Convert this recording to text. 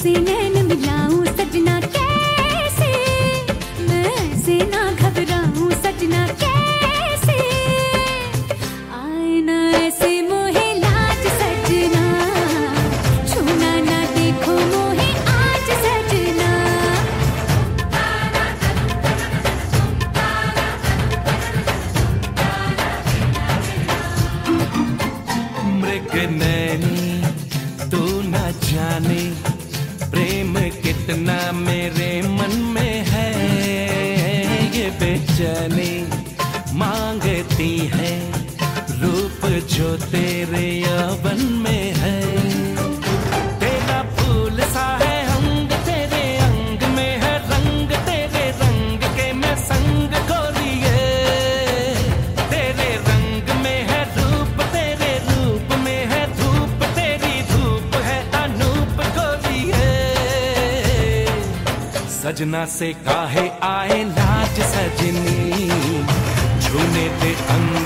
तुझसे नैन मिलाऊं सजना कैसे? मैं ऐसे ना घबराऊं सजना कैसे? आए ऐसे मोहे लाज सजना। छूना ना देखो मोहे आज सजना। मृग नैनी, तू न जाने बेचैनी मांगती है रूप जो तेरे यवन में। सजना से काहे आए लाज सजनी? झूने ते अंग